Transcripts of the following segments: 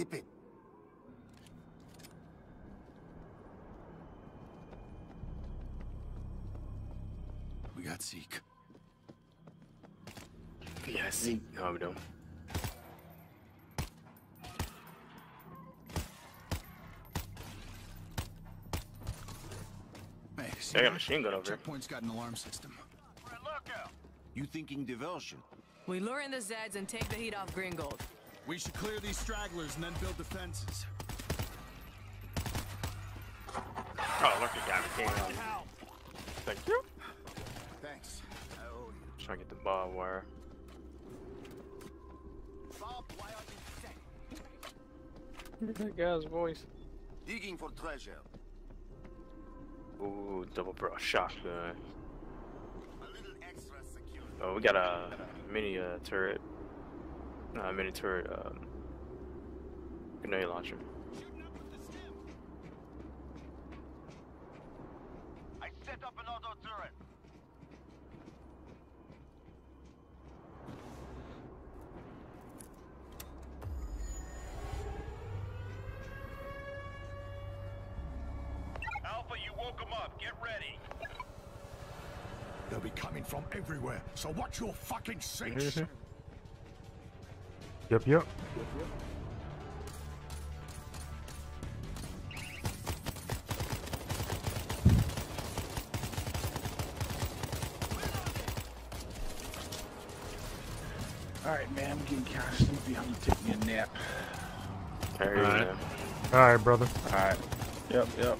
Zip it. We got Zeke. Yeah, see how we doing. Hey, see They got a machine gun over here. Checkpoint's got an alarm system. We're at. You thinking diversion? We lure in the Zeds and take the heat off Gringold. We should clear these stragglers and then build defenses. Oh, look, you got me. Damn. Thank you. Thanks. I owe you. Trying to get the barbed wire. Look at that guy's voice. Digging for treasure. Ooh, double barrel shotgun. A little extra security. Oh, we got a mini uh, turret. Uh, mini turret um, grenade launcher. I set up an auto turret. Alpha, you woke him up. Get ready. They'll be coming from everywhere, so watch your fucking six. Yep, yep. Alright, man, I'm getting kind of sleepy. I'm gonna take me a nap. There you Alright. go. All right, brother. Alright. Yep, yep.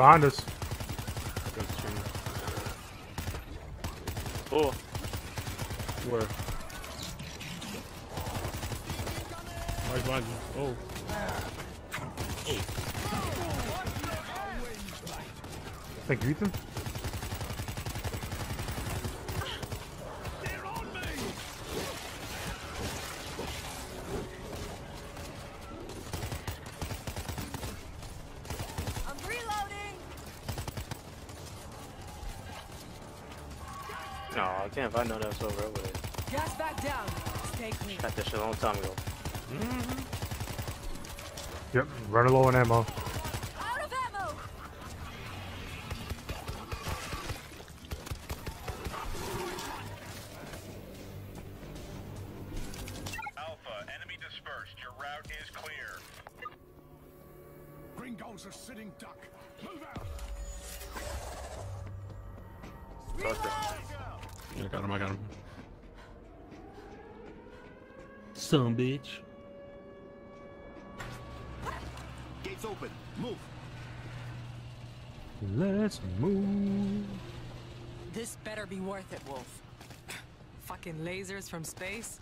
Behind us. Oh, Where? Right behind you. Oh. Thank you, Ethan. Time ago. Yep. Running low on ammo. Lasers from space?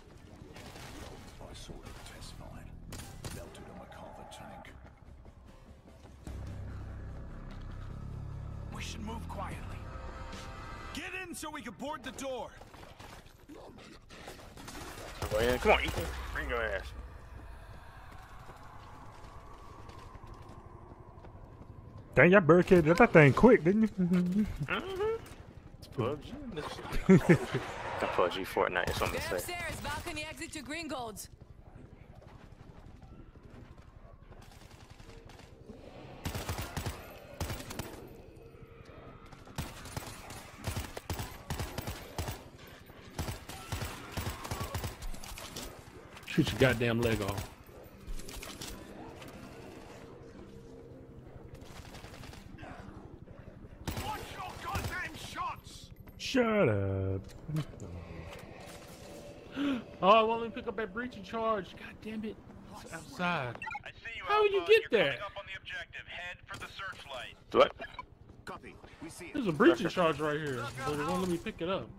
I saw the test mine. Melted on the Carver tank. We should move quietly. Get in so we can board the door. Go ahead. Come on, Ethan. Bring your ass. Dang, y'all barricaded that thing quick, didn't you? Mm-hmm. It's PUBG. This shit. Not PUBG, Fortnite, that's what I'm gonna say. balcony exit to Gringold's. Shoot your goddamn leg off. Watch your goddamn shots! Shut up. Oh, I won't let me pick up that breaching charge. God damn it. It's outside. I see you, How would you get You're there? coming up on the objective. Head for the searchlight. What? Copy. We see it. There's a breaching charge right here, but it won't let me pick it up.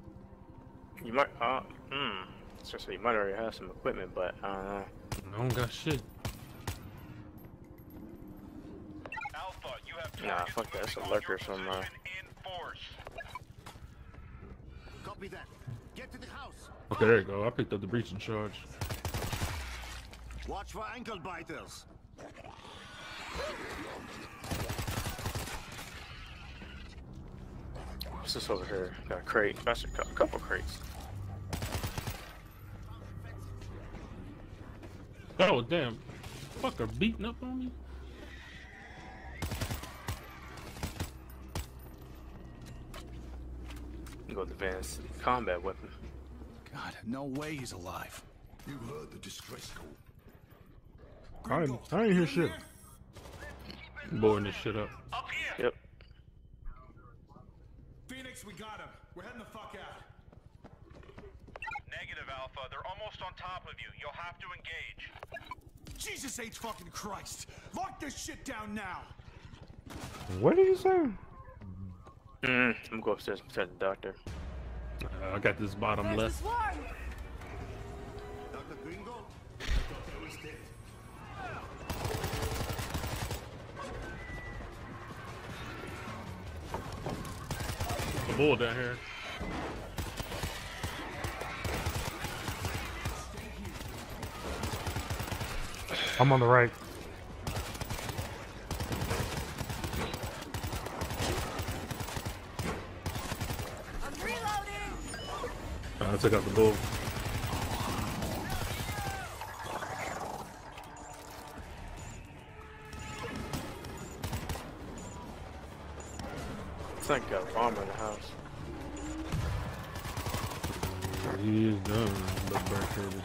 You might, uh, hmm. So, so you might already have some equipment, but, uh, I don't got shit. Alpha, you have Nah, targets fuck that. That's a moving on lurker from, uh, in force. Copy that. Get to the house. Okay, there you go. I picked up the breach in charge. Watch for ankle biters. What's this over here? Got a crate. That's a couple crates. Oh damn, fucker beating up on me. Go with advanced combat weapon. God, no way he's alive. You heard the distress call. I didn't, I didn't hear shit. Boarding this shit up. Up here! Yep. Phoenix, we got him. We're heading the fuck out. Negative, Alpha. They're almost on top of you. You'll have to engage. Jesus H fucking Christ. Lock this shit down now. What did you say? Mm, I'm gonna go upstairs and protect the doctor. Uh, I got this bottom There's left. Dr. Gringo? The bull down here. I'm on the right. I'm reloading! Uh, I took out the bull. I think I got a bomber in the house. He is done. But barricaded.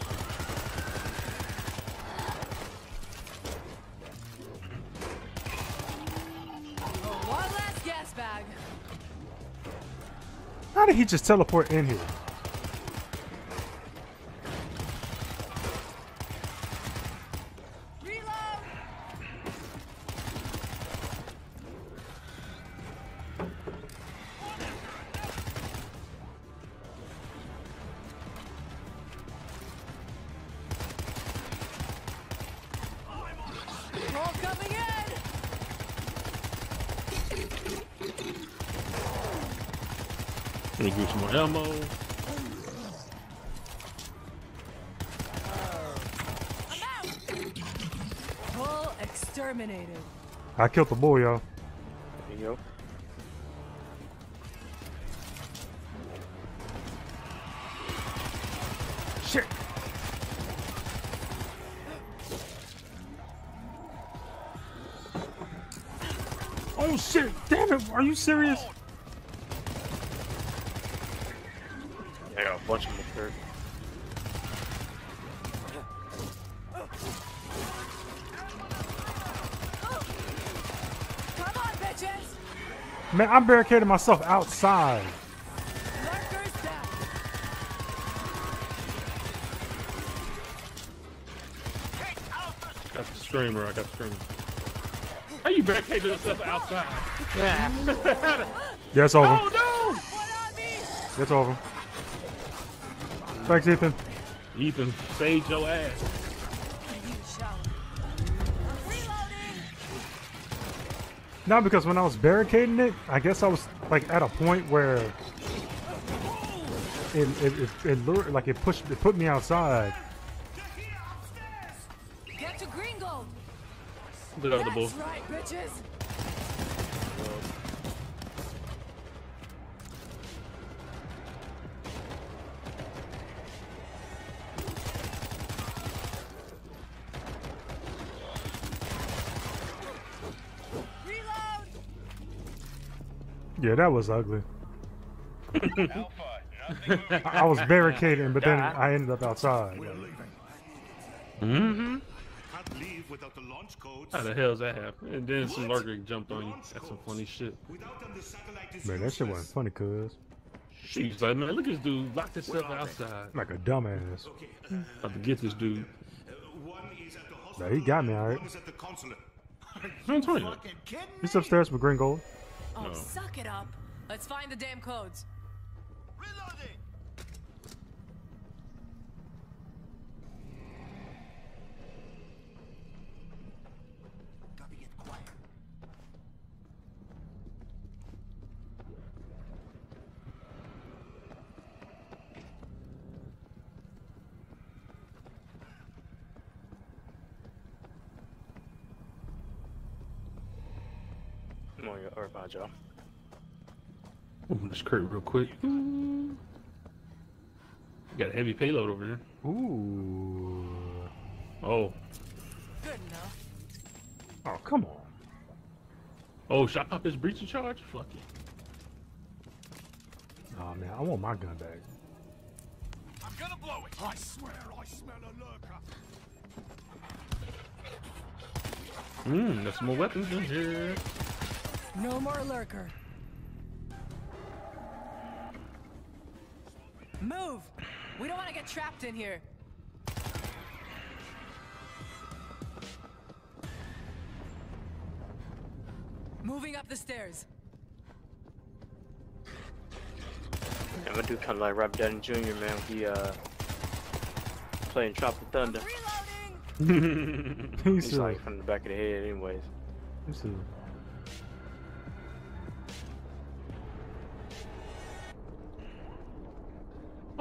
Oh, one last gas bag. How did he just teleport in here? I killed the bull, y'all. There you go. Shit. Oh shit! Damn it! Are you serious? Man, I'm barricading myself outside. Got the streamer. I got the streamer. How you barricaded yourself outside? Yeah, it's over. Oh no! One on me! It's over. Thanks, Ethan. Ethan, save your ass. No, because when I was barricading it, I guess I was like at a point where it it, it, it lured, like it pushed it put me outside. Get to Gringold! Look out the bull. Right, Yeah, that was ugly. Alpha. I was barricading, but then I ended up outside. We're. Mm-hmm. Can't leave without the launch codes. How the hell's that happen? And then some lurker jumped on you. That's some funny shit. Them, the satellite is Man, that shit wasn't funny, cuz. She's like, man, look at this dude locked himself outside. Like a dumbass. Okay, uh, About to get this dude. uh, one is at the Nah, he got me, alright. One is at the consulate. I'm telling you. Fucking kidding me? He's upstairs with Gringold. Oh, No. suck it up. Let's find the damn codes. Reloading! On your or by Joe. This crate real quick. Mm-hmm. Got a heavy payload over here. Ooh. Oh. Good enough. Oh, come on. Oh, should I pop this breaching charge? Fuck it. Oh man, I want my gun back. I'm gonna blow it. I swear I smell a lurker. Mmm, there's some more weapons in here. No more lurker. Move! We don't want to get trapped in here. Moving up the stairs. I'm gonna do kind of like Rob Downey Jr. Man. He uh playing Tropic Thunder. Reloading! He's like from the back of the head, anyways.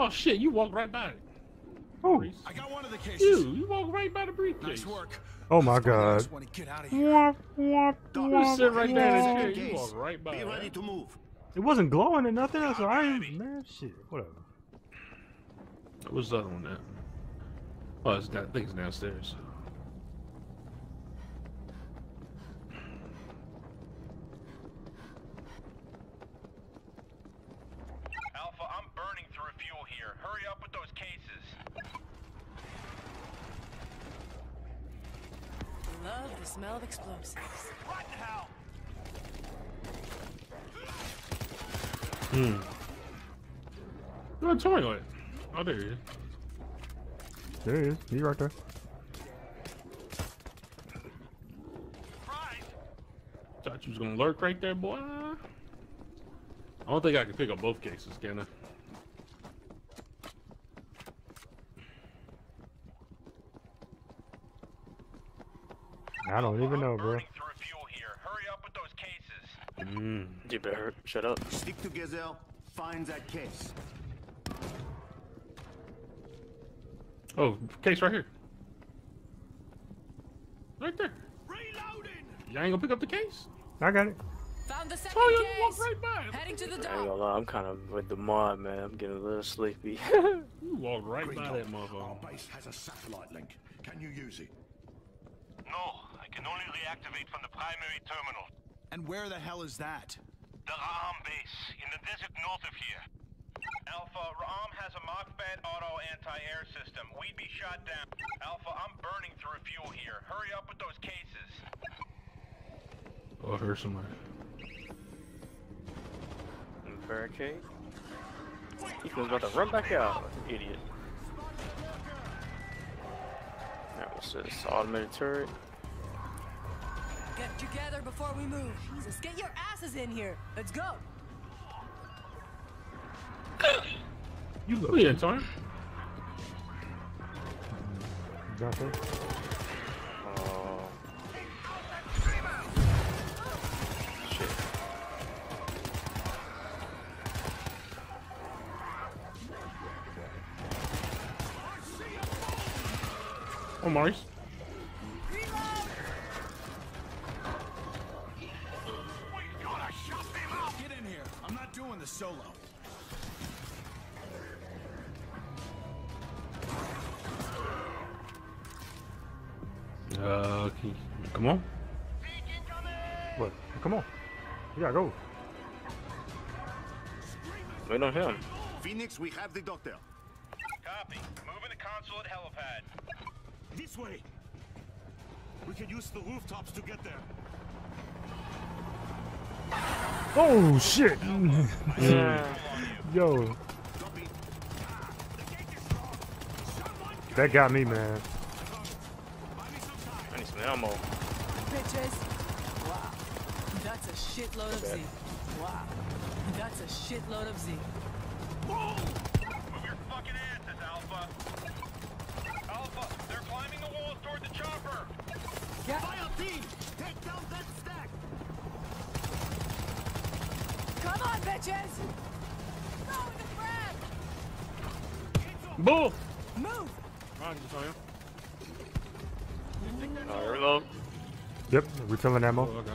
Oh shit, you walked right by it. oh, I got one of the cases. You, you walked right by the briefcase. Nice work. oh my Let's find god. this and get out of here. Womp, womp, You womp, sit right there in the womp. chair. You walked right by Be it. ready to move. It wasn't glowing or nothing. That's all right, man. Shit, whatever. What's the other one at? Oh, it's down, I think it's downstairs. Alpha, I'm burning through fuel here. Hurry up with those cases. Love the smell of explosives. What the hell? Hmm. Oh, toilet. Oh, there he is. There he is. He's right there. Thought you was gonna lurk right there, boy. I don't think I can pick up both cases, can I? I don't even know, bro. burning through fuel here. Hurry up with those cases. Mm. You better shut up. Stick to Gazelle. Find that case. Oh, case right here. Right there. Reloading. Y'all ain't gonna pick up the case? I got it. Found the second Oh, you case! walked right by. Heading to the I ain't gonna lie, I'm kind of with the mod, man. I'm getting a little sleepy. You walked right Green by Dot, that Our base has a satellite link. Can you use it? No, I can only reactivate from the primary terminal. And where the hell is that? The Ra'am base, in the desert north of here. Alpha, Ra'am has a Machbed auto anti-air system. We'd be shot down. Alpha, I'm burning through fuel here. Hurry up with those cases. Oh, I heard somebody. Barricade. He was about to run back out. Idiot. That was this automated turret. Get together before we move. Jesus, get your asses in here. Let's go. You look. Yeah, Tony. Got Phoenix, we have the doctor. Copy. Moving to consulate helipad. This way. We can use the rooftops to get there. Oh shit! Yeah. Yo, that got me, man. I need some ammo. Bitches. Wow. That's a shitload of Z. Wow. That's a shitload of Z. Bull. Move! Roger, Tony. Alright, reload. Yep, refilling ammo. Oh, I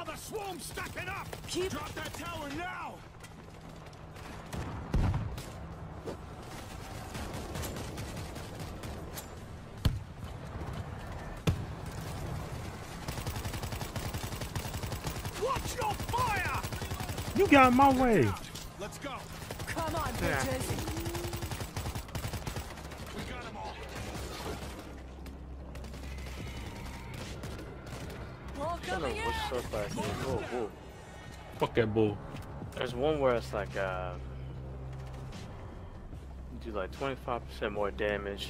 We got another swarm stacking up! Keep- Drop that tower now! Watch your fire! You got my way. Let's go! Come on, bitches. We got them all! All I don't know coming in. which stuff back here. Whoa, whoa. Fuck that bull. There's one where it's like uh, do like 25% more damage,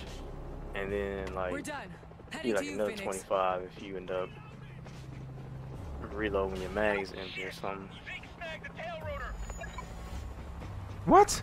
and then like We're done. you Heading like another Phoenix. 25 if you end up reloading your mag's empty or something. Zeke snagged the tail rotor. What?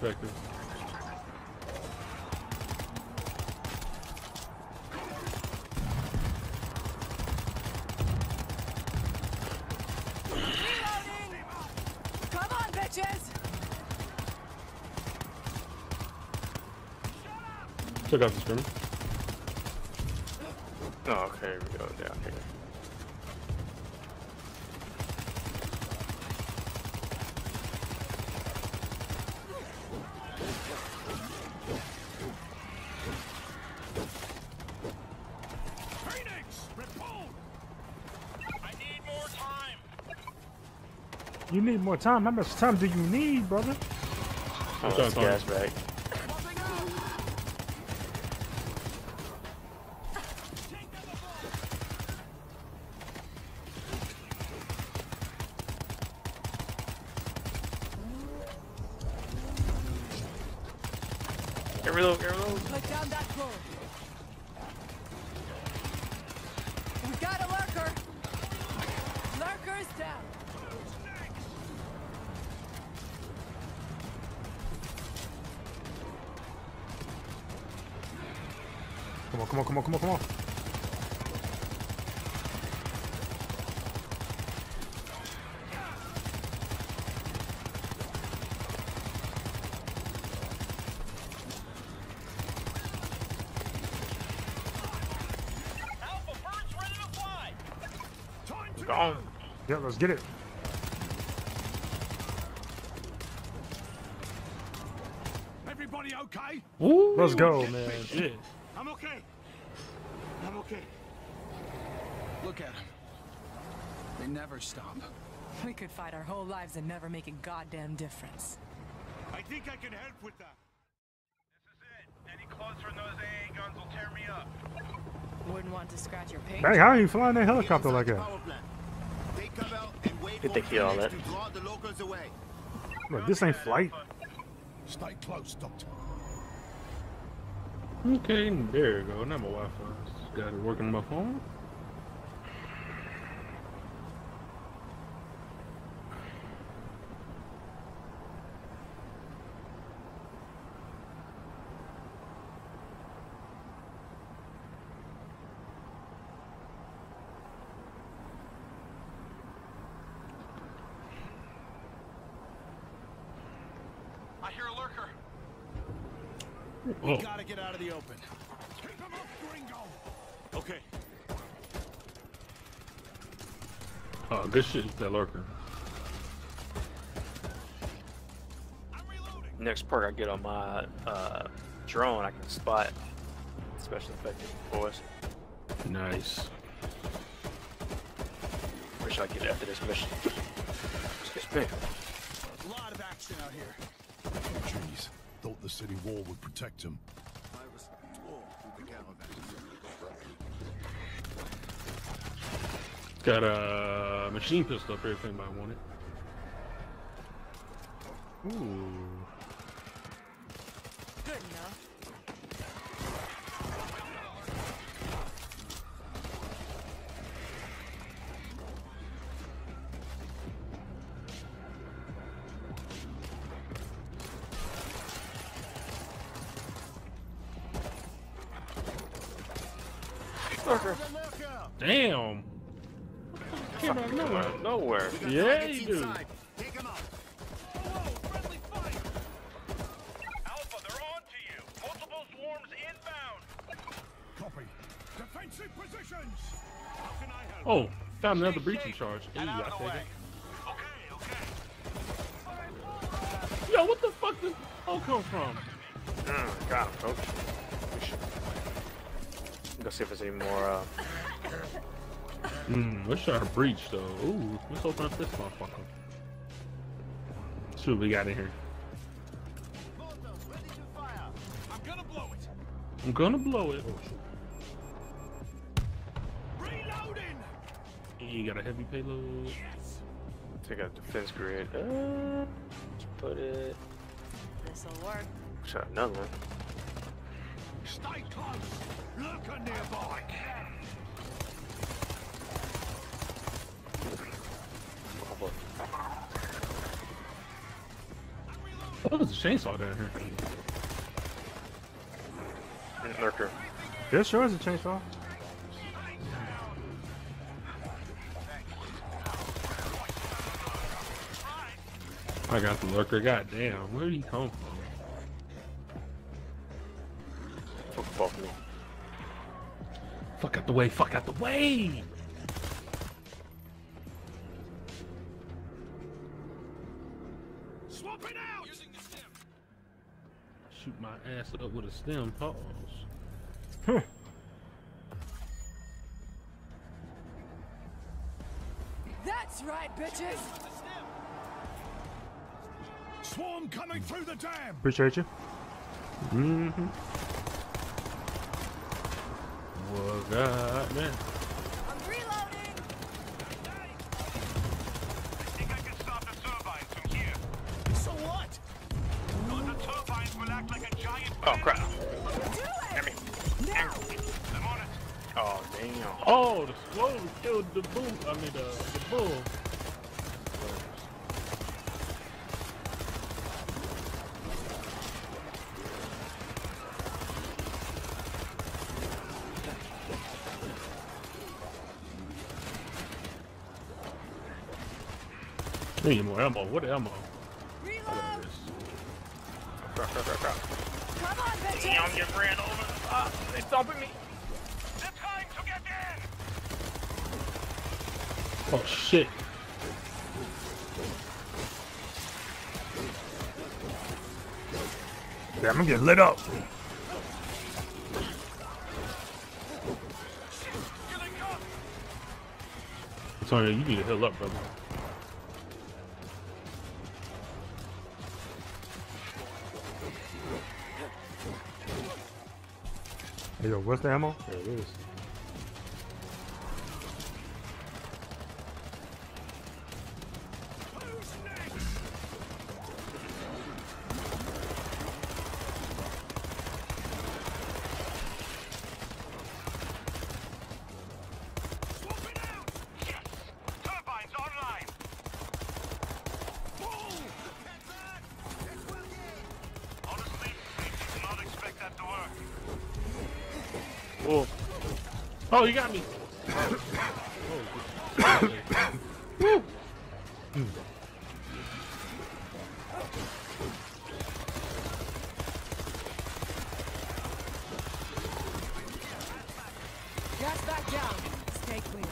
Kill the infected. Reloading. Come on, bitches. Took out the screamer. Oh, okay, we go down here. Phoenix! Report! I need more time. You need more time. How much time do you need, brother? Oh, What's that's gas bag. Get reload, get reload. Put down that bull. We got a lurker. Lurker's down. Come on, come on, come on, come on, come on. Alpha, birds ready to fly. Time to Gone. Yeah, let's get it. Everybody okay? Ooh, Let's go, man. Yeah. I'm okay. I'm okay. Look at them. They never stop. We could fight our whole lives and never make a goddamn difference. I think I can help with that. This is it. Any closer and those AA guns will tear me up. Wouldn't want to scratch your paint. Dang, how are you flying that helicopter like that? They come out and wait Did for they kill all that? to draw the locals away. Look, this ain't flight. Stay close, Doctor. Okay, there you go. Now my Wi-Fi. Just got it working on my phone. I hear a lurker. Oh, Gotta get out of the open. Keep them off, Gringo! Okay. oh good shit. That lurker. Next perk I get on my uh, drone, I can spot special effective boys. Nice. Where should I get it after this mission? Excuse me. A lot of action out here. Jeez. Thought the city wall would protect him. I was told to the caravan. Got a uh, machine pistol up everything I anybody want it. Ooh. Good enough. Damn. Came out of nowhere. Nowhere. Yeah, you do. Take him out. Alpha, they're on to you. Multiple swarms inbound. Copy. Defensive positions. How can I help? Oh, found another breaching charge. Hey, I out take it. Okay, okay. Yo, what the fuck did all come from? Mm, got him, coach. We should go see if there's any more. Uh, Hmm, let's try to breach though. Ooh, let's open up this motherfucker. Let's See what we got in here. I'm gonna blow it. I'm gonna blow it. Reloading. You got a heavy payload. take out defense grid. Uh, put it. This'll work. Shot another one. Stay close. Lurker nearby. Oh, boy. Oh, there's a chainsaw down here. Mm, Lurker. Yeah, sure is a chainsaw. I got the lurker. God damn, where did he come from? Fuck above me. Fuck out the way. Fuck out the way. Shoot ass up with a stem. Pause. That's right, bitches. Swarm coming through the dam. Appreciate you. Mm-hmm. What God, man. Oh damn. Oh, the slow killed the bull. I mean, the, the bull. Need more ammo. What ammo? Reload. Crap, crap, crap, crap. Come on, bitches. Damn, you ran over. Ah, they stopping me. The time to get in. Oh shit. Damn, I'm getting lit up. Sorry, you need to heal up, brother. Hey, yo, what's the ammo? There it is. Turbines online. Honestly, I did not expect that to work. Whoa. Oh, you got me. oh, Gas back down. Stay clear.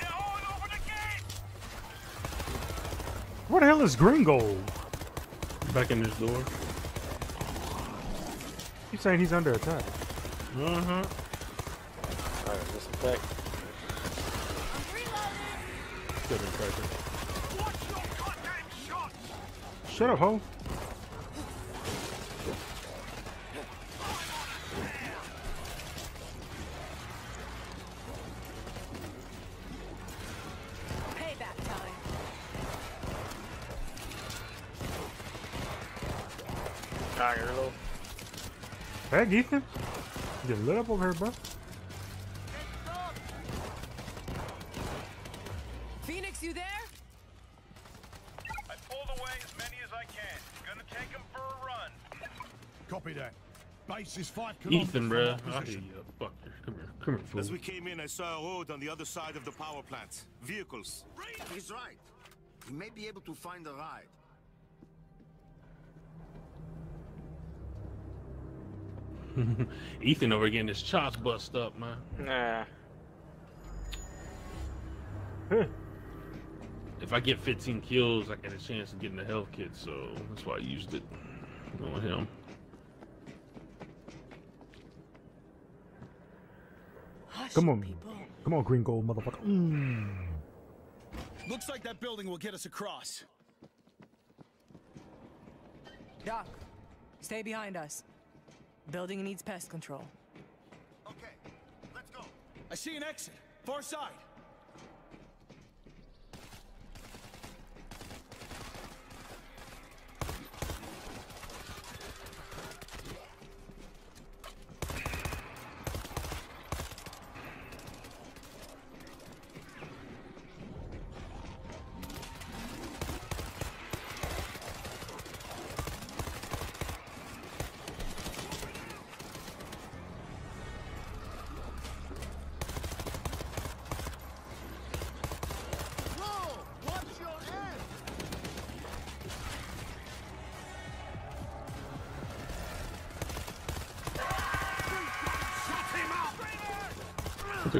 They're all over the gate. What the hell is green gold? Back in this door. You saying he's under attack? Uh-huh. Alright, disinfect. Still in pressure. Watch your goddamn shots. Shut up, ho. Nah, you're. Hey, Ethan. You lit up over here, bro. Phoenix, you there? I pulled away as many as I can. Gonna take them for a run. Copy that. Base is five kilometers Ethan, from bruh. our I hear you, fucker. Come here. Come here, fool. As we came in, I saw a road on the other side of the power plant. Vehicles. He's right. He may be able to find a ride. Ethan over getting his chops bust up, man. Nah. If I get 15 kills, I get a chance of getting the health kit, so that's why I used it on him. Hush, Come on. people. Come on, green gold motherfucker. Mm. Looks like that building will get us across. Doc, stay behind us. Building needs pest control. Okay, let's go. I see an exit. Far side.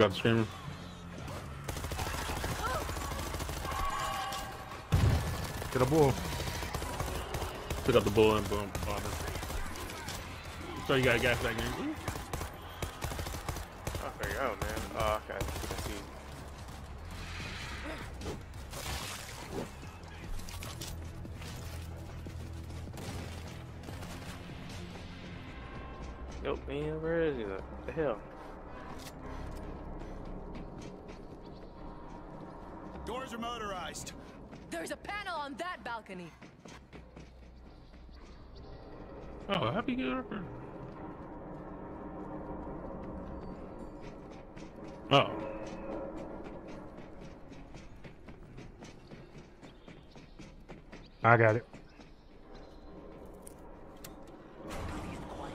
Took out the screamer. Get a bull. Took out the bull and boom. So you got a gas back in. Doors are motorized. There's a panel on that balcony. Oh, happy get up here. Oh. I got it.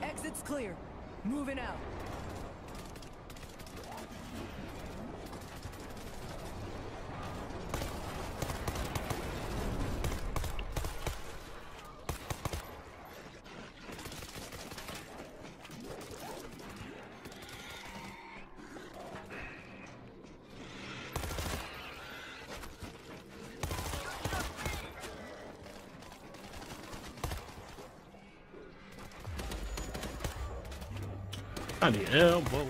Exit's clear. Moving out. I need elbow.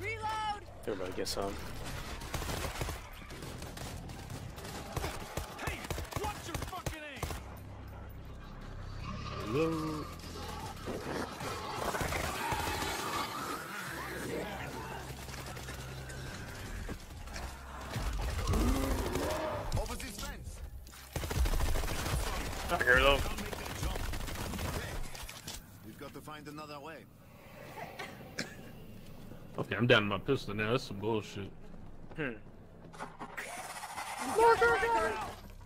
Reload! Everybody get some. Hey, watch your fucking aim. Hello. Over this fence. I hear though. We've got to find another way. Okay, I'm down my pistol now. That's some bullshit. Hmm.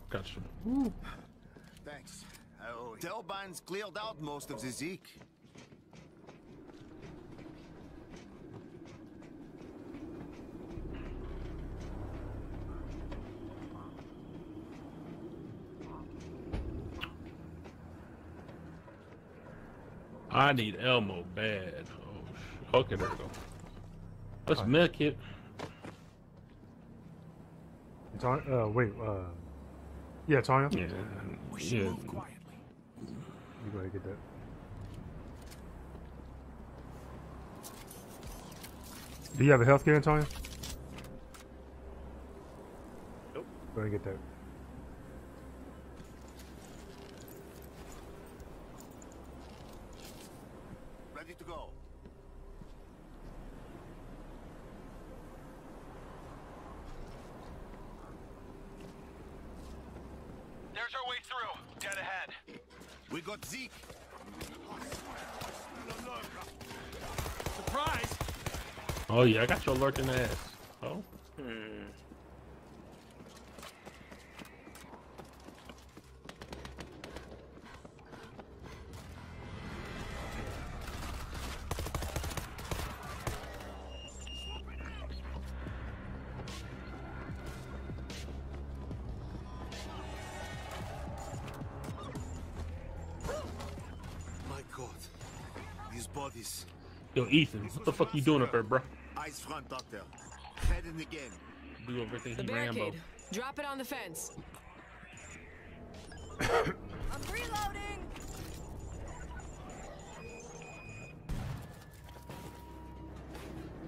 Gotcha. Thanks. Oh, Delbine's cleared out most of the Zeke. I need Elmo bad. Oh, sh- okay, there we go. Let's mech it. Tanya, uh, wait, uh, yeah, Tanya. Yeah, We should yeah. move quietly. You go ahead and get that. Do you have a healthcare, Antonio? Nope. Go ahead and get that. Ready to go. There's our way through. Dead ahead. We got Zeke. Surprise! Oh yeah, I got your lurking ass. Ethan, what the fuck you doing up there, bro? Eyes front, doctor. Heading again. Do everything The he Rambo. barricade. Drop it on the fence. I'm reloading.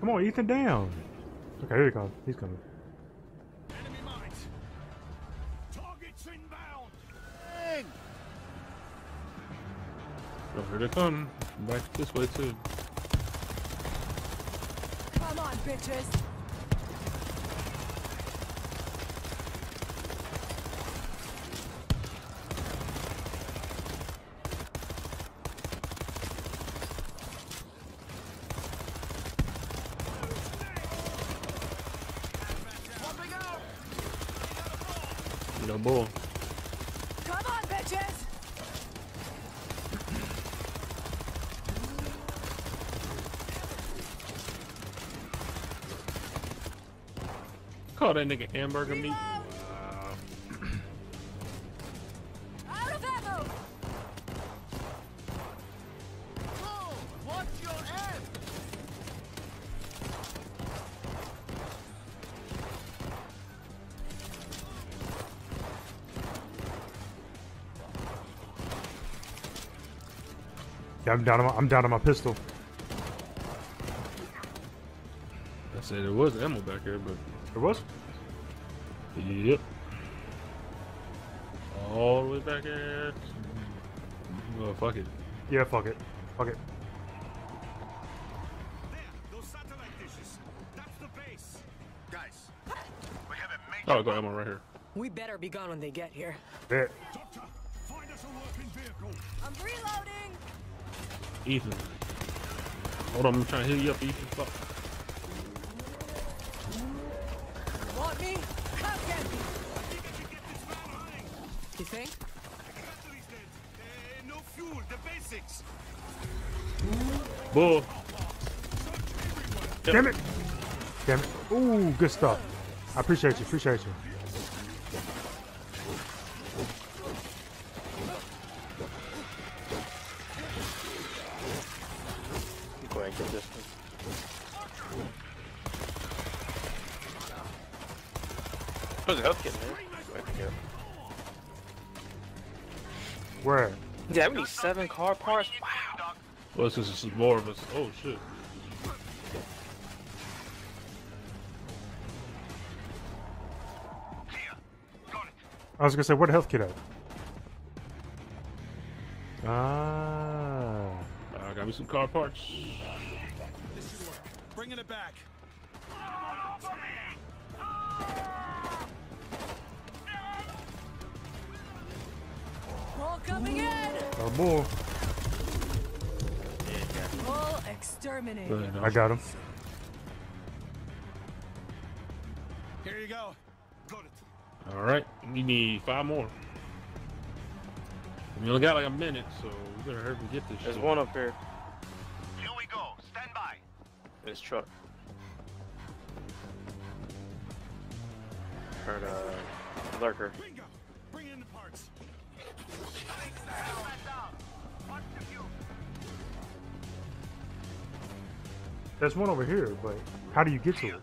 Come on, Ethan, down. Okay, here he comes. He's coming. Enemy mines. Targets inbound. Oh, here they come. Back this way too. Bitches. No bull. Come on, bitches. Call that nigga hamburger meat. Out of ammo. Watch your head! Yeah, I'm down. On my, I'm down on my pistol. I said there was ammo back here, but There was. Yep. All the way back here. Oh fuck it. Yeah, fuck it. Fuck it. There, those satellite dishes. That's the base. Guys, We have a major Oh, I got ammo right here. We better be gone when they get here. Bet. Doctor, find us a working vehicle. I'm reloading. Ethan. Hold on, I'm trying to heal you up, Ethan. Fuck. You think? Battery's dead. Uh, no fuel. The basics. Bull. Damn it. Damn it. Ooh, good stuff. I appreciate you. Appreciate you. 77 car parts? Wow. Well, since this is more of us. Oh, shit. I was gonna say, what health kit have? Ah. I got me some car parts. Bringing it back. No more. All exterminated. I got him. Here you go. Got it. All right, we need five more. We only got like a minute, so we better hurry and get this. There's shit. one up here Here we go. Stand by. in his truck. Heard a lurker. There's one over here, but how do you get to it?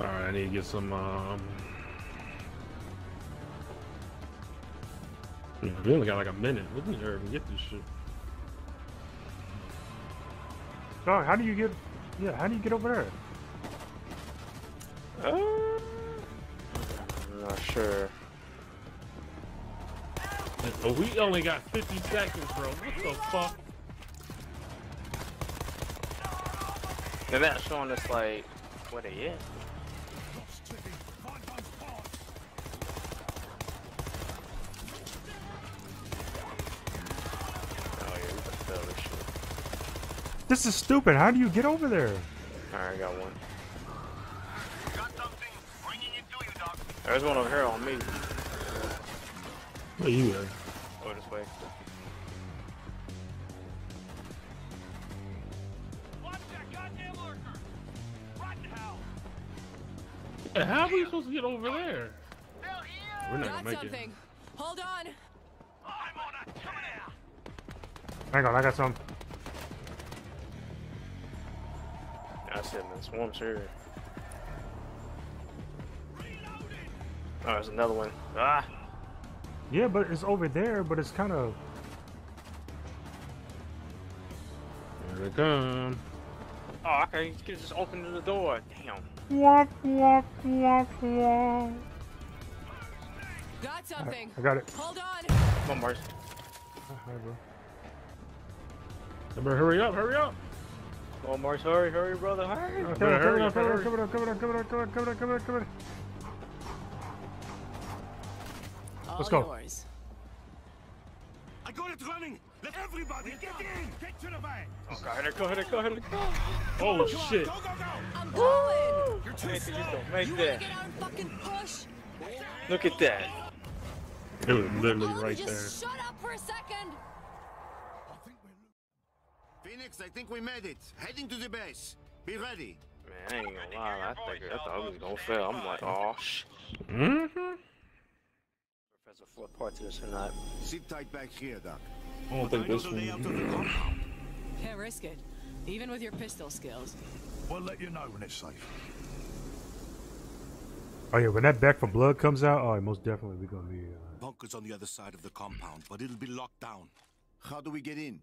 All right, I need to get some. Um... We only got like a minute. We hurry and get this shit. Dog, how do you get? Yeah, how do you get over there? Uh, I'm not sure. We only got 50 seconds, bro. What the fuck? They're not showing us like what they at. Oh yeah, we can fail this shit. This is stupid. How do you get over there? Alright, I got one. Got something. Bringing it to you, Doc. There's one over here on me. Where you at? Go oh, this way. Watch that goddamn lurker. Right in hell. Yeah, how are we supposed to get over there? We're not Got gonna make it. something. Hold on. I'm on a. Hang on, I got some. Said, man, swarm's here. Oh, there's another one. Ah! Yeah, but it's over there, but it's kind of. Here they come. Oh, okay, you could just open the door. Damn. Womp, womp, womp, womp. Got something. I got it. Hold on. Come on, Mars. Hi, bro. Remember, hurry up, hurry up. Come on, Mars, hurry, hurry, brother, hurry. Come on, Better come on, up, come on, hurry. come on, come on, come on, come on, come on. All Let's go. yours. I got it running. Let everybody get in. Get to the van. Oh, go ahead, go ahead, go ahead, go. Oh, shit. Go, go, go. I'm going. You're too Make slow. that, make You that. get out and fucking push? Look at that. It was literally Oh, right there. shut up for a second. Phoenix, I think we made it. Heading to the base. Be ready. Man, I ain't gonna lie. I think I thought I was gonna fail. I'm like, oh sh. Mm-hmm. Professor fourth part to this or not. Sit tight back here, Doc. I don't think this the layout of the one. Can't risk it. Even with your pistol skills. We'll let you know when it's safe. Oh yeah, when that Back 4 Blood comes out, oh, most definitely we're gonna be. Uh, Bunker's on the other side of the compound, but it'll be locked down. How do we get in?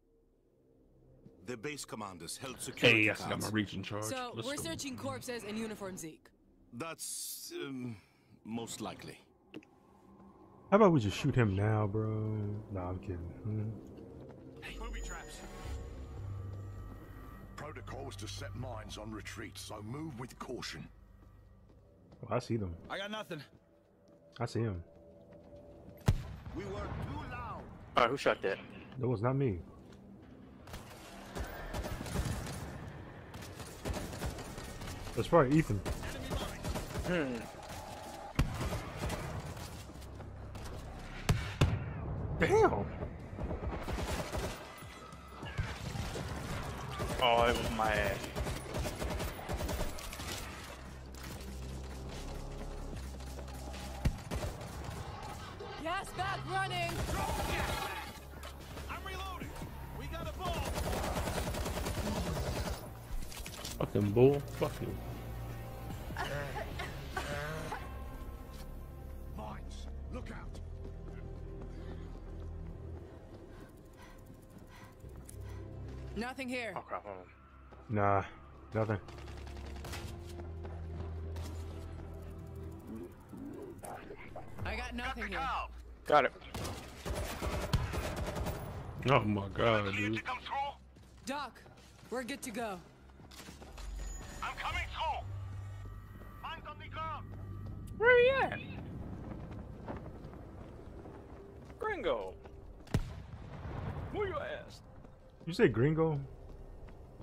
The base commanders held security Hey, I still got my cards. reach in charge. So Let's we're go. searching corpses and uniform Zeke. That's um, most likely. how about we just shoot him now, bro? Nah, I'm kidding. Hmm. Booby traps. Protocol is to set mines on retreat, so move with caution. Oh, I see them. I got nothing. I see him. We were too loud. Alright, who shot that? That was not me. That's probably Ethan. Hmm. Damn. Oh, it was my ass. Bull. You. Mines, look out. Nothing here. Oh crap. Nah, nothing. I got nothing here. Got it. Oh my god, Clear dude. to come through? Doc, we're good to go. I'm coming through. Mines on the ground. Where he at? Gringo. Who you asked? You say Gringo?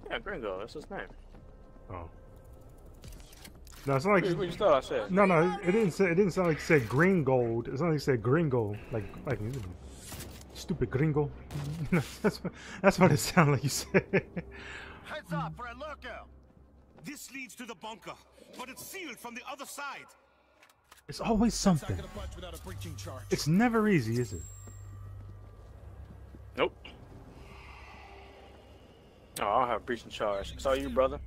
Yeah, Gringo. That's his name. Oh. No, it's not like. What, what you thought I said? No, no, it didn't say. It didn't sound like it said green gold. It sounded like it said gringo, like like stupid gringo. that's what, that's what it sounded like you said. Heads up for a lurker. This leads to the bunker, but it's sealed from the other side. It's always something. Not gonna punch without a breaching charge. It's never easy, is it? Oh, I don't have breaching charge. It's all you, brother.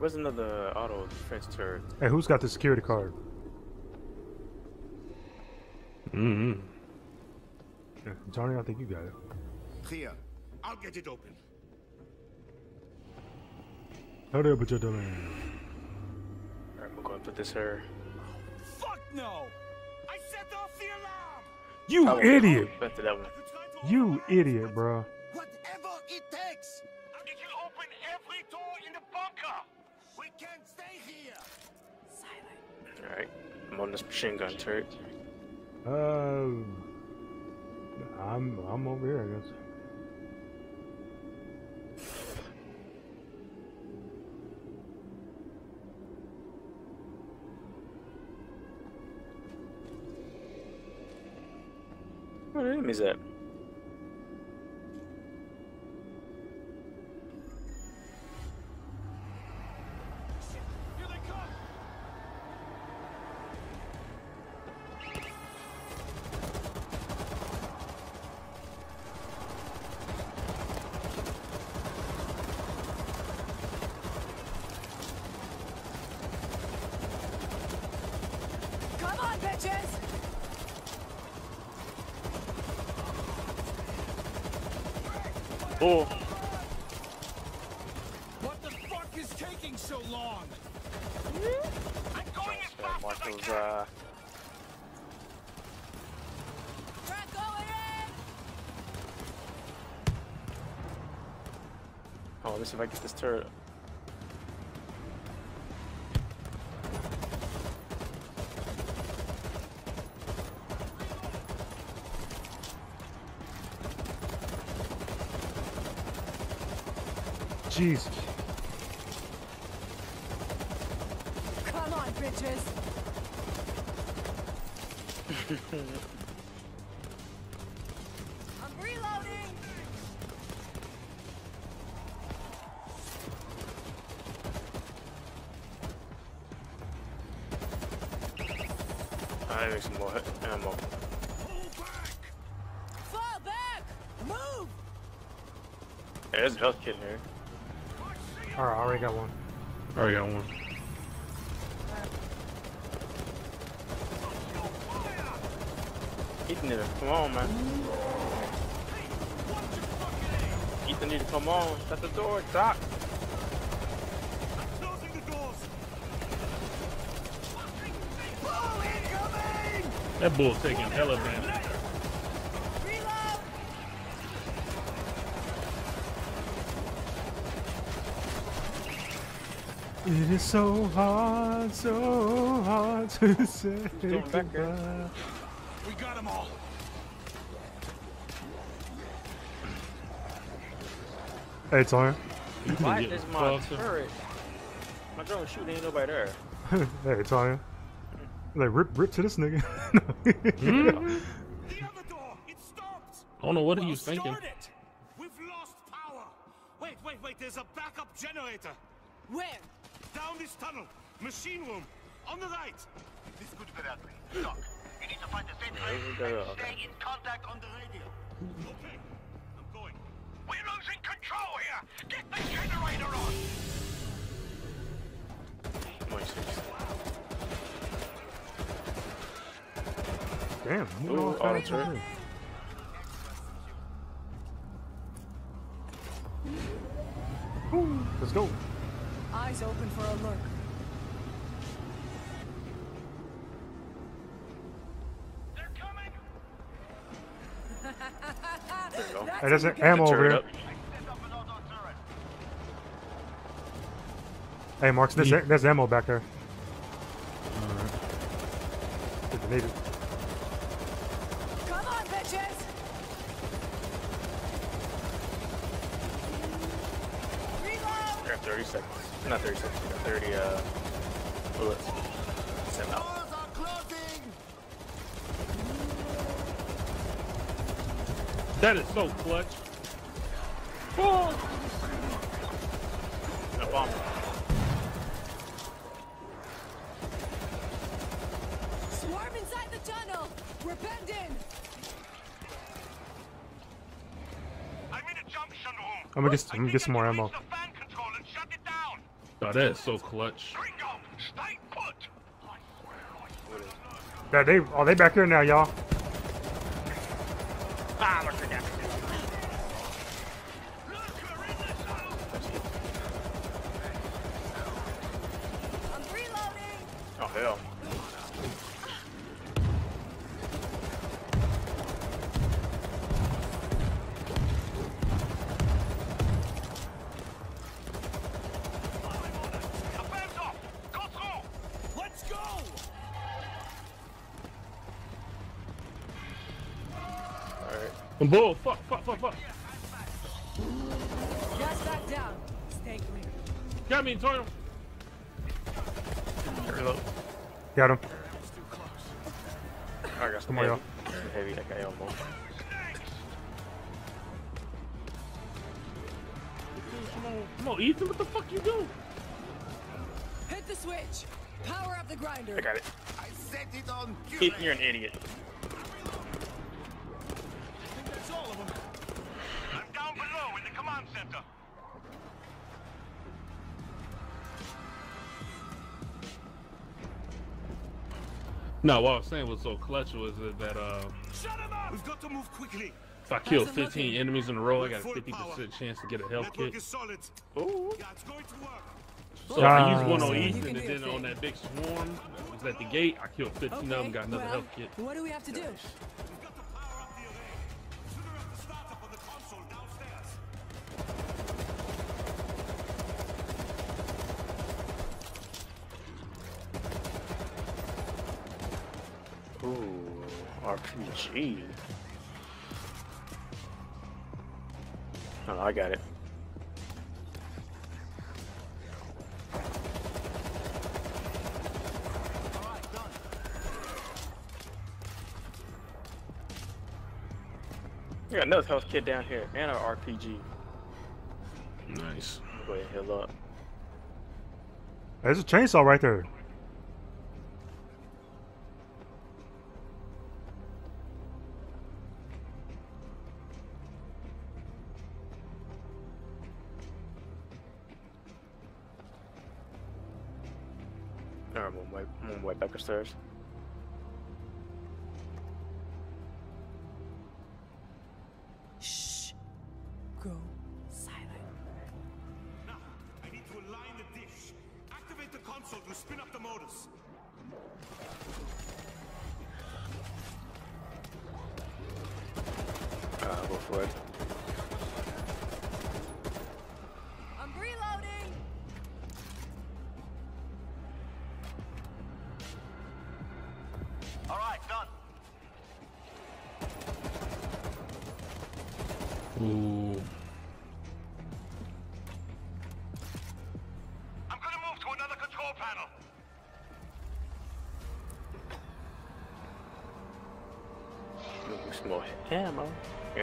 Where's another auto defense turret? Hey, who's got the security card? Mm-hmm. Yeah, Johnny, I think you got it. Here, I'll get it open. Hurry up with your dumb ass. Alright, we're gonna put this here. Oh, Fuck no! I set off the alarm! You I idiot! Back to that. You idiot, bro. Machine gun turret. Uh, I'm I'm over here, I guess. What Where the enemy's at? Here they come! Come on, bitches! Oh, What the fuck is taking so long? I'm going as uh, fast as I can. uh, Crack going in! oh, let's see if I get this turret. Jesus. Come on, bitches! I'm reloading! I need some more ammo. Fall back! Move! Yeah, there's a health kit in here. Alright, I already got one. I already got one. Ethan need to come on, man. Ethan need to come on. Shut the door, Doc. Closing the doors. That bull's taking hella damage. Reload! It is so hard, so hard to say doing back there? goodbye. We got them all. Hey, it's on. You can Why get is my closer. turret? My drone shooting, ain't nobody there. hey, it's on. Like rip, rip to this nigga. Hmm? The other door. It. I don't know what he Well, was thinking. it. We've lost power. Wait, wait, wait. There's a backup generator. Where? Down this tunnel. Machine room. On the right. This could be ugly. Doc, you need to find the safe place we got it, and stay in contact on the radio. Damn, moving Ooh, all auto fast. turret. here. Ooh, Let's go. Eyes open for a look. They're coming. There you go. Hey, there's an ammo over turret here. up. Set up an auto turret. Hey, Marks, there's, Yeah. there's ammo back there. Alright. If you need it. Come on, bitches! Reload! You got 30 seconds. Not 30 seconds, you got 30 uh, bullets. Send out. Doors are closing. That is so clutch. Oh! A bomb. Swarm inside the tunnel. We're penned in. I'm in a junction room. I'm gonna get, I'm gonna get some more ammo. Reach the fan control and shut it down. Oh, that is so clutch. Gringo, stay put. Yeah, they, oh, they back here now, y'all. Bull, fuck, fuck, fuck, fuck. Gas back down. Stay clear. Got me, Antonio. Reload. Got him. I got some Come on, heavy. Some heavy, I got ammo. Come on, come on, Ethan, what the fuck you do? Hit the switch. Power up the grinder. I got it. I set it on Ethan, you're an idiot. No, what I was saying was so clutch was it that uh, Shut him up! We've got to move quickly. if I kill 15 enemies in a row, I got a 50% chance to get a health Network kit. solid. Ooh. Yeah, it's going to work. So if I used one on So you Ethan can and then on that big swarm that was at the gate, I killed 15 of them, got another well, health kit. What do we have to do? RPG. Oh, I got it. We got another health kit down here and an RPG. Nice. Go ahead and heal up. There's a chainsaw right there. I'm gonna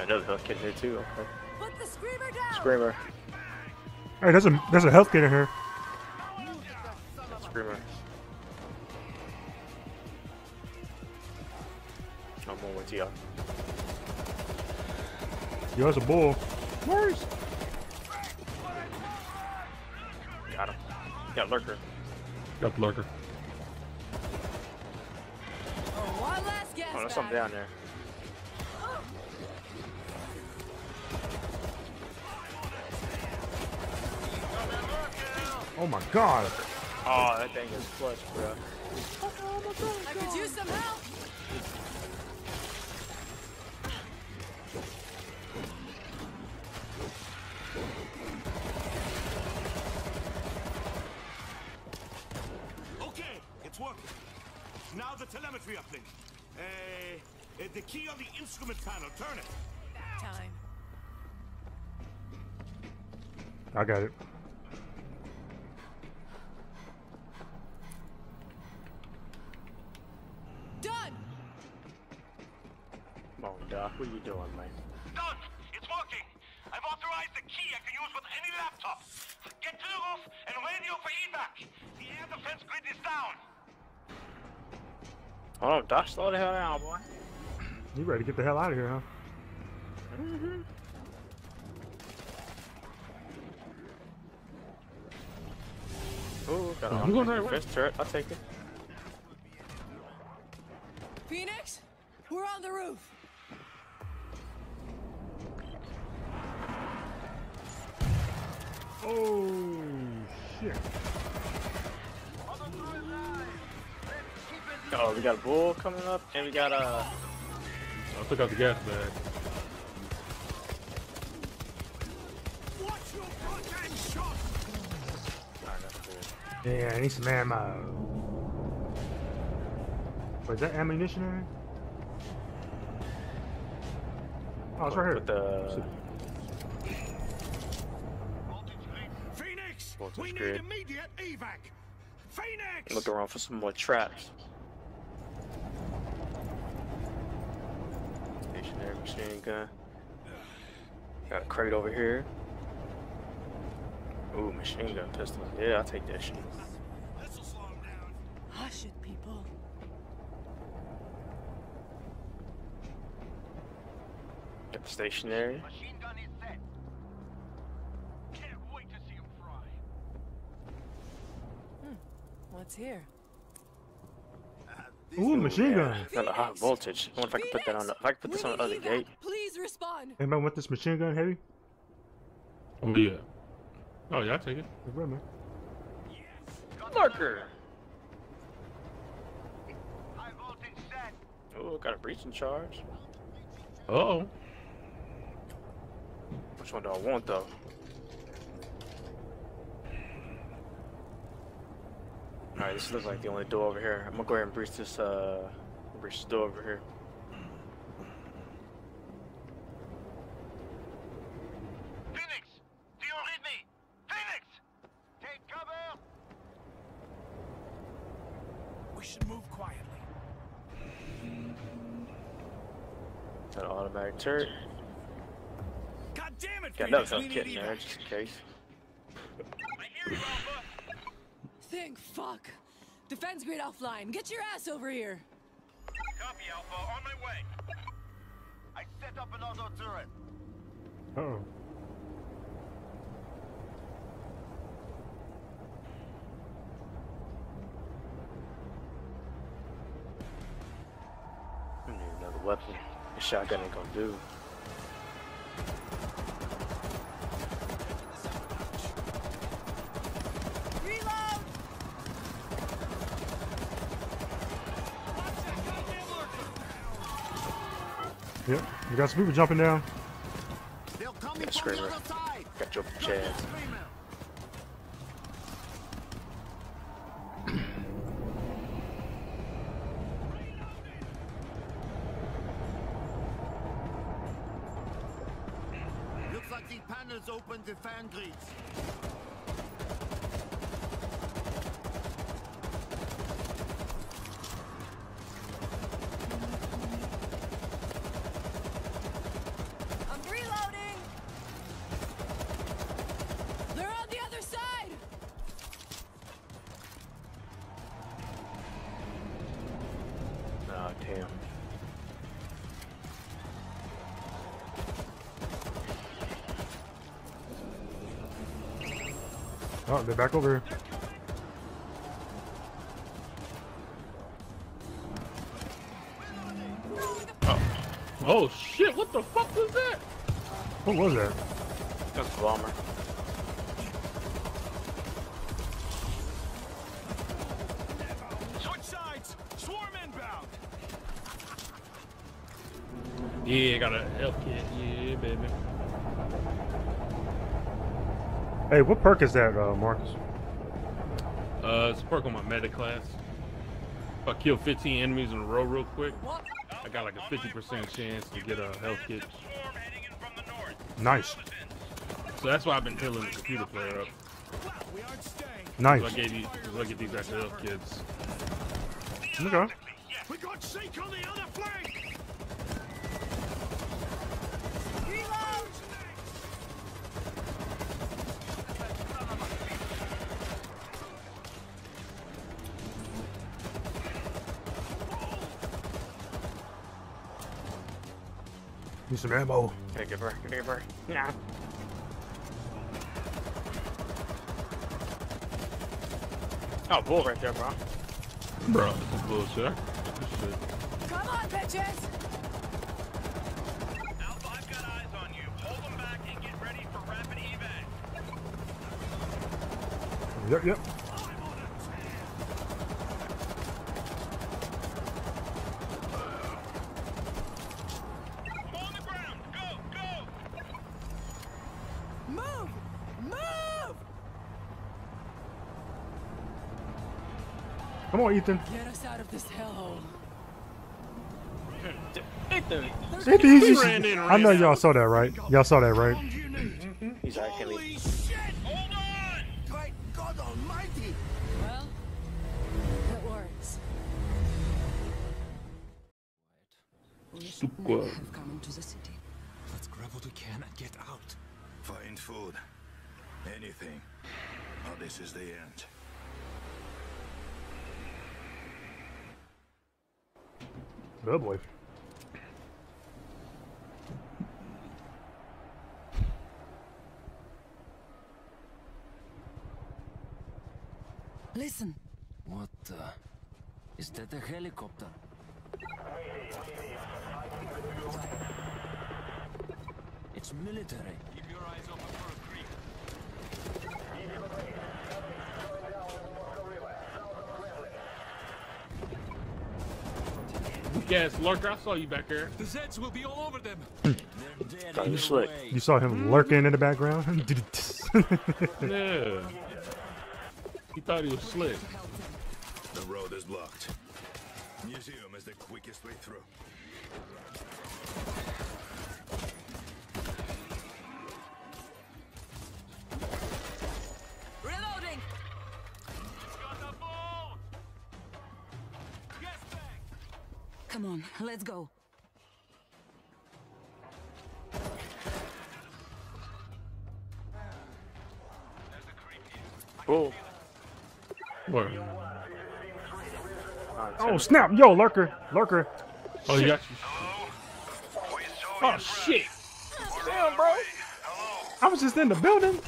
another health kit here too. Okay. Put the screamer down. Screamer. Hey, there's a there's a health kit in here. Screamer. I'm on with y'all. Yo, there's a bull. Where's? Got him. Got lurker. Got the lurker. Oh, one last gas Oh, there's something down there. Oh my god. Oh, that thing is clutch, bro. Oh my god. I could use some help. Okay, it's working. Now the telemetry uplink. Uh, uh, the key on the instrument panel. Turn it. Time. I got it. Done. Come on, Doc. What are you doing, man? Done. It's working. I've authorized the key top. Get to the roof and radio for evac. The air defense grid is down. Hold on, Doc, slow the hell down, boy. You ready to get the hell out of here, huh? Mm-hmm. Ooh, got I'm going right way. First turret, I'll take it. Phoenix, we're on the roof. Oh shit! Oh, we got a bull coming up, and we got a. I took out the gas bag. Watch your goddamn shot! Alright, that's good. Yeah, I need some ammo. Wait, is that ammunition in there? Oh, it's right here. With the Phoenix, we need immediate evac. Phoenix! look around for some more traps. Stationary machine gun. Got a crate over here. Ooh, machine gun pistol. Yeah, I'll take that shit. This'll slow down. Hush it, people. Got the stationary. Machine gun is set. Can't wait to see him fry. What's here? Ooh, machine gun. Got a high voltage. I wonder if I can put that on the. If I can put this on the other gate. Please respond. Anybody want this machine gun heavy? Oh yeah. Oh yeah, I take it. Hey, wait a minute. Marker. High voltage set. Ooh, got a breaching charge. Uh oh. Which one do I want though? Alright, this looks like the only door over here. I'm gonna go ahead and breach this uh breach this door over here. Phoenix, do you read me? Phoenix! Take cover! We should move quietly. Got an automatic turret. God damn it, Got another Phoenix, health we kit need in there just in case. I hear you, Alpha. Thank fuck. Defense grid offline. Get your ass over here. Copy, Alpha. On my way. I set up another turret. Uh oh. I need another weapon. The shotgun ain't gonna do. Yep. You got some people jumping down. They're coming Yeah, from the screamer. other side. Got your chance. Oh, they're back over here. Oh oh shit! What the fuck was that? What was that? That's a bomber. Switch sides! Swarm inbound! Yeah, got a health kit. Yeah, baby. Hey, what perk is that, uh, Marcus? Uh, it's a perk on my meta class. If I kill 15 enemies in a row real quick, I got like a 50% chance to get a health kit. Swarm heading in from the north. Nice. So that's why I've been healing the computer player up. Well, we aren't staying. Nice. So I gave you, so I get these extra health kits. Okay. We got Zeke on the other flank! Some ammo. Can I give her? Can I give her? Yeah. Oh, bull right there, bro. Bro, this is bullshit. Shit. Come on, bitches! Alpha, I've Come on, Ethan. Get us out of this hellhole. Ethan. Ethan, he's just- ran in, I know y'all saw that, right? Y'all saw that, right? Mm-hmm. He's actually. Holy shit! Hold on. Great God Almighty! Well, it works. Super. Uh, have come into the city. Let's grab what we can and get out. Find food. Anything. Or this is the end. Oh boy. Listen, What the? Is that a helicopter? It's military. Keep your eyes open for a creep. Weak ass lurker, I saw you back there. The Zeds will be all over them. You slick. You saw him lurking in the background. Yeah. He thought he was slick. The road is blocked. Museum is the quickest way through. Let's go. Bull. Where? oh snap! Yo, lurker, lurker. Oh, you got you. Oh, shit. Damn, bro. I was just in the building.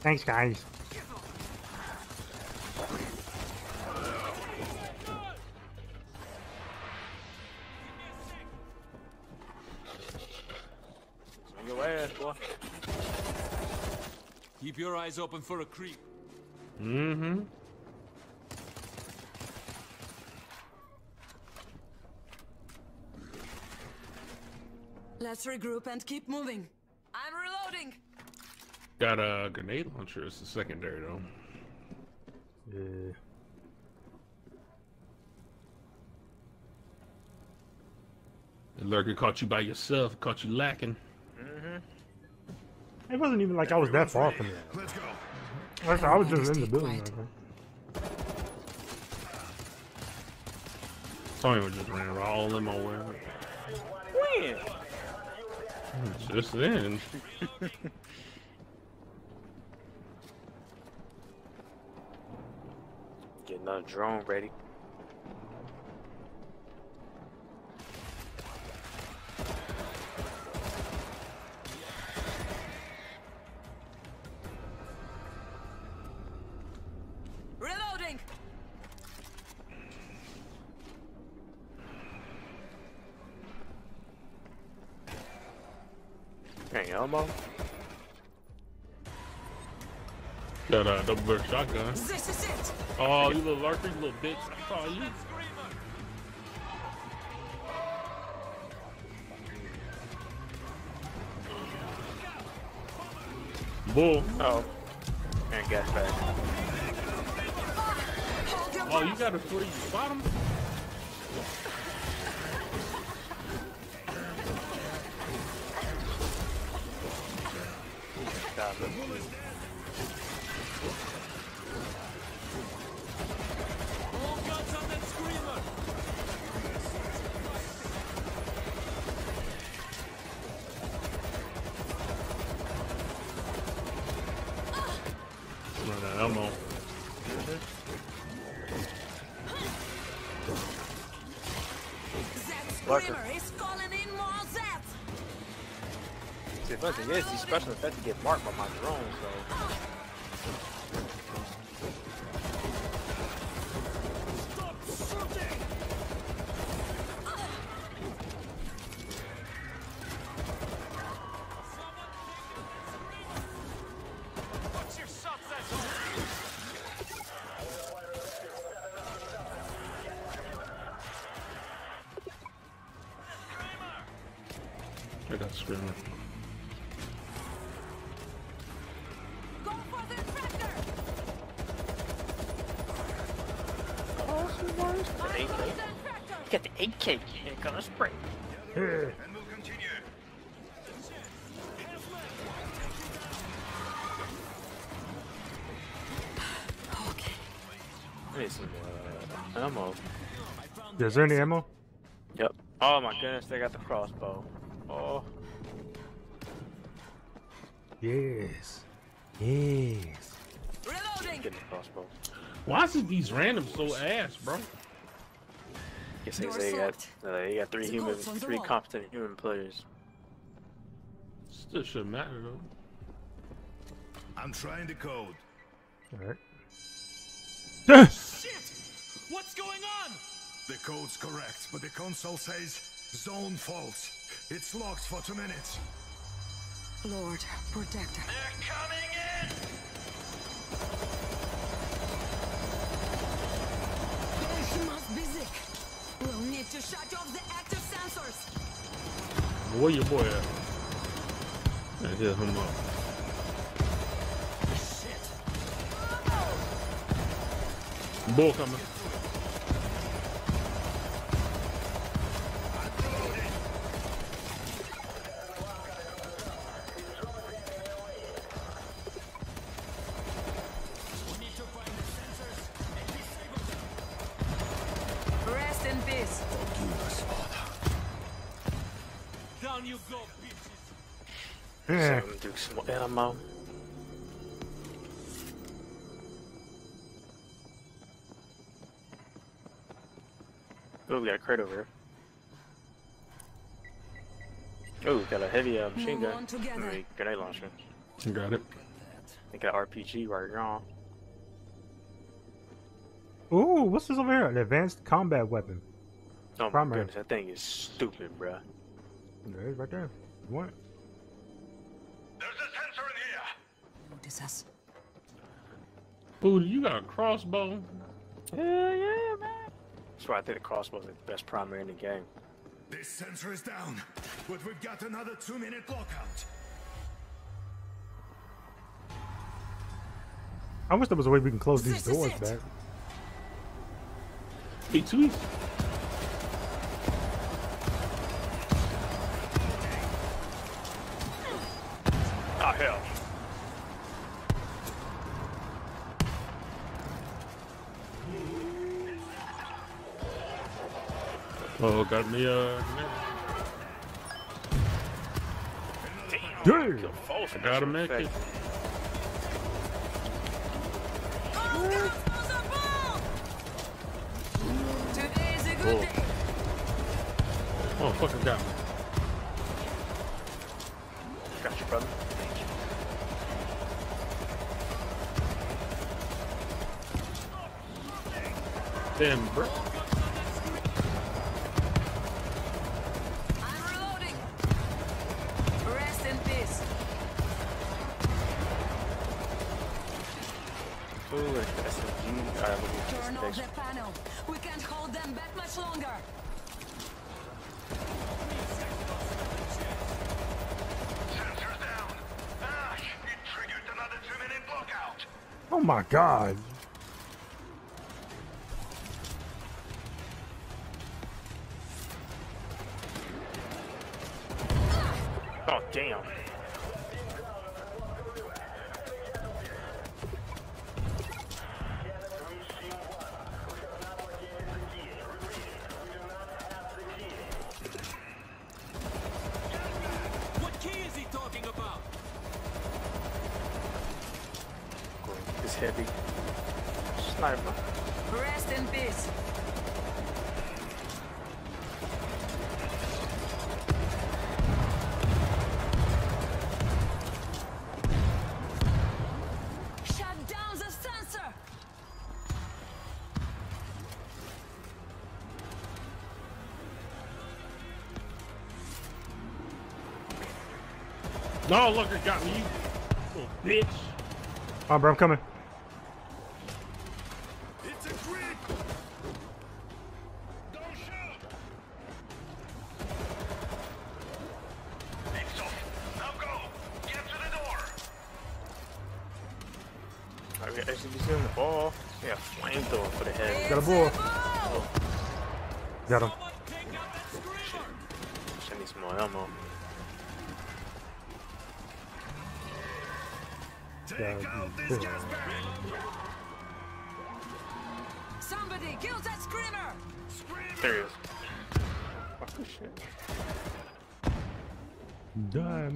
Thanks, guys. Your eyes open for a creep. Mm-hmm. Let's regroup and keep moving. I'm reloading. Got a grenade launcher. It's a secondary though. Yeah. The lurker caught you by yourself. Caught you lacking. It wasn't even like I was that far from it. Let's go. I was- I was just in the building. I think. Tony was just ran all in my way. When? Just then. Get another drone ready. Got a double barrel shotgun. This is it! Oh, you little lurker, you little bitch. I saw you. Bull. Oh. And gas bag. Oh, you got a free bottom? Got special effects get marked by my drone, so. Some uh, ammo. Is there any ammo? Yep. Oh my goodness, they got the crossbow. Oh. Yes. Yes. Reloading. Get the crossbow. Why is it these randoms so ass, bro? Guess they, Door they got uh, they got three human, code's on the three competent human players. Still shouldn't matter though. I'm trying the code. Alright. Shit! What's going on? The code's correct, but the console says zone false. It's locked for two minutes. Lord, protector. They're coming in! This must be Zik. We'll need to shut off the active sensors. Where your boy at? Yeah, hit him up. Bull coming. Ammo. Oh, we got a crate over here. Oh, we got a heavy uh, machine gun. on together. I mean, grenade launcher. You Got it. They got RPG right now. Ooh, what's this over here? An advanced combat weapon. Oh my Primary. goodness, that thing is stupid, bruh. There it is right there. What? Notice us. Booty, you got a crossbow? Yeah, yeah, man. That's why I think the crossbow is the best primary in the game. This sensor is down, but we've got another two-minute lockout. I wish there was a way we can close these This is doors it. back. Be too easy. Oh, hell. Oh, got me uh. Damn. Kill I got him, man. effect. Today is a good Cool. day. Oh, fucking got me. Got you, brother. Damn, bro. God. No, look, it got me. You little bitch. Oh, bro, I'm coming. It's a grid! Now go! Get to the door! I got SCBC on the ball. Yeah, flamethrower for the head. Got a ball. Got him. I need some more ammo. Got him. Somebody kill that screamer! There he is. Fuck this shit. Die,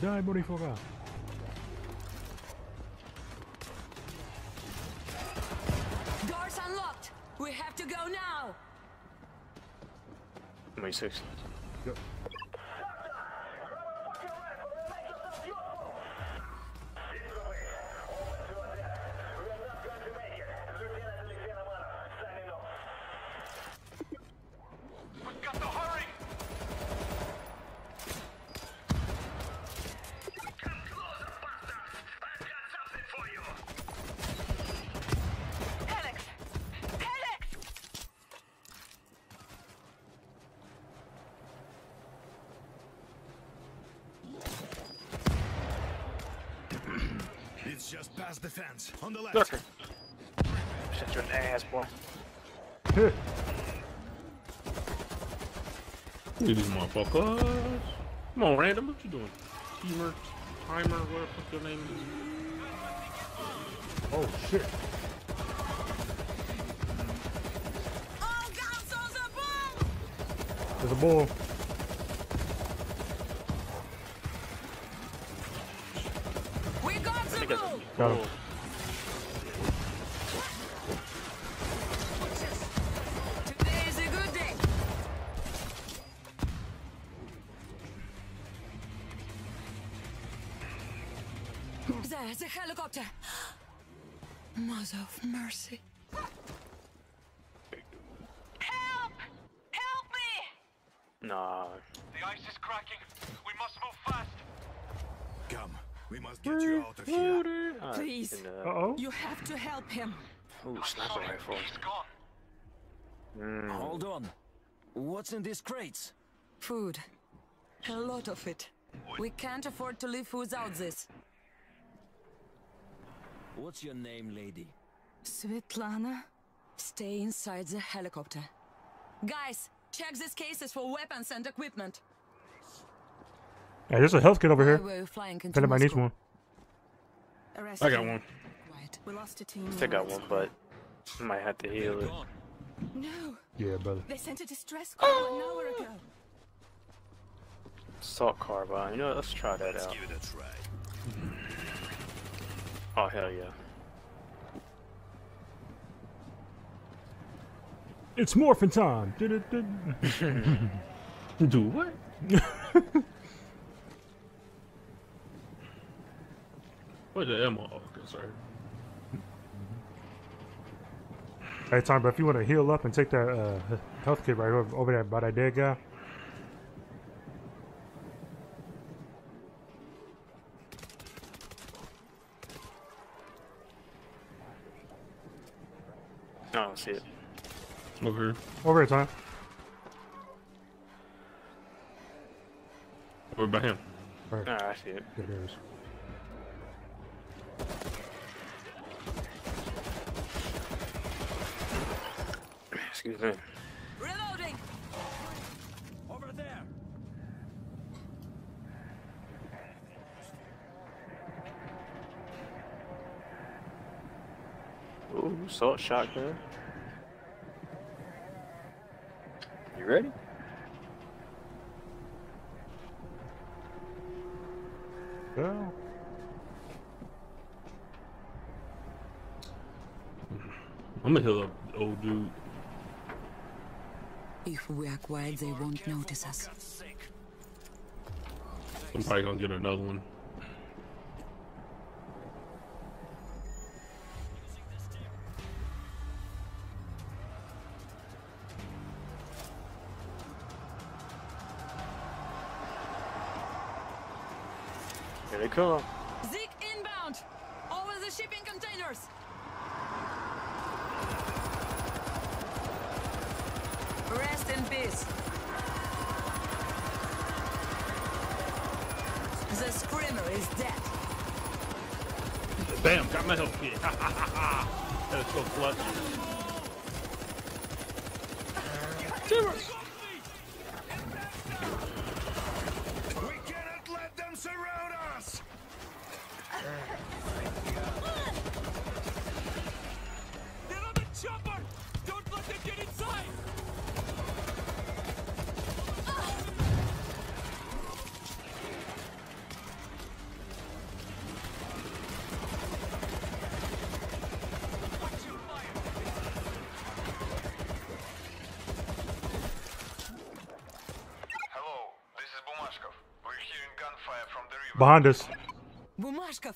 die, motherfucker. Doors unlocked! We have to go now! 26. Got on the left. Lurker. Shut your ass, boy. Look at these motherfuckers. Come on, random. What you doing? Timer, timer, whatever the fuck your name is. Oh, shit. All guns on the bomb! There's a bull. You have to help him. Ooh, sniper rifle. He's gone. Mm. Hold on. What's in these crates? Food. A lot of it. We can't afford to live without this. What's your name, lady? Svetlana? Stay inside the helicopter. Guys, check these cases for weapons and equipment. Hey, there's a health kit over Why here. were you flying into If anybody needs one. I got one. Right. We lost a team. Still got one, but I might have to heal it. No, Yeah, brother. they sent a distress call an hour ago. Assault carbine. You know, what, let's try that Let's out. give it a try. Oh hell yeah. It's morphin' time. Do what? Where's the ammo? Oh, okay, sorry. Hey, Tom, but if you want to heal up and take that uh, health kit right over, over there by that dead guy. No, I don't see it. Over here. Over here, Tom. Over by him. All right. Nah, I see it. There it is. Excuse me. Reloading! Over there. Ooh, assault shotgun. You ready? Well, I'm gonna heal up old dude. If we are quiet, they won't notice us. I'm probably gonna get another one. Here they come. Zeke inbound! Over the shipping containers! Rest in peace. The screamer is dead. Bam, got my health kit. Ha ha ha ha. That is so clutch. We Behind us. Bumashkov,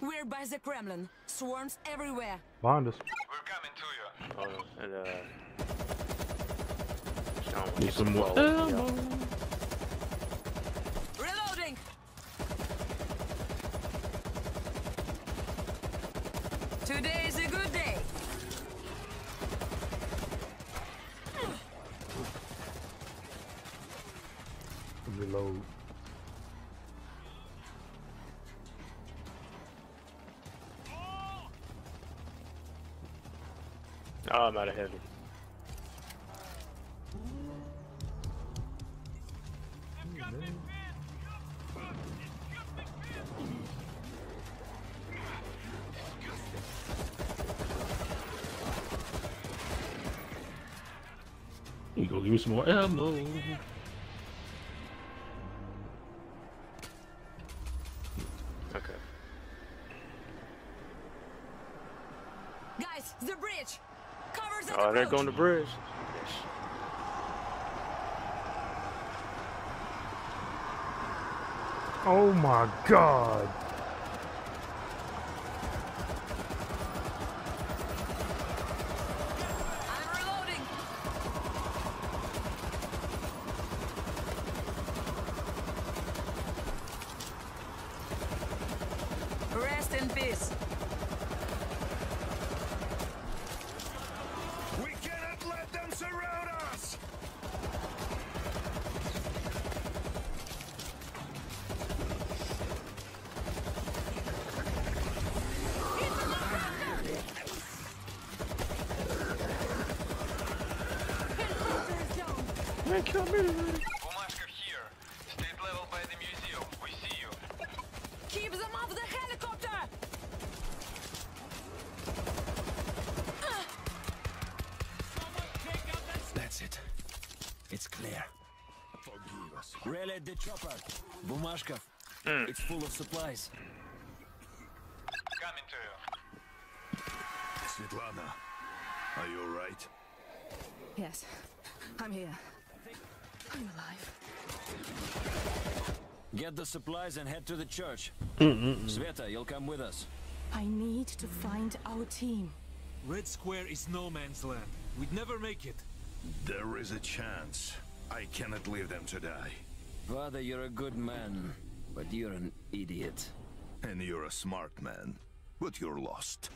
we're by the Kremlin. Swarms everywhere. Behind us. We're coming to you. Oh, and uh. Need some more Oh, I'm out of heavy. Go give me some more ammo. Covers the Oh, they're approach. going to bridge. Oh my god. Rest in peace. Bumashkov here. State level by the museum. We see you. Keep them off the helicopter! That's it. It's clear. Forgive us. Relay the chopper. Bumashkov. Hmm. It's full of supplies. Coming to you. Svetlana, are you alright? Yes, I'm here. I'm alive. Get the supplies and head to the church. Sveta, you'll come with us. I need to find our team. Red Square is no man's land. We'd never make it. There is a chance. I cannot leave them to die. Father, you're a good man, but you're an idiot. And you're a smart man, but you're lost.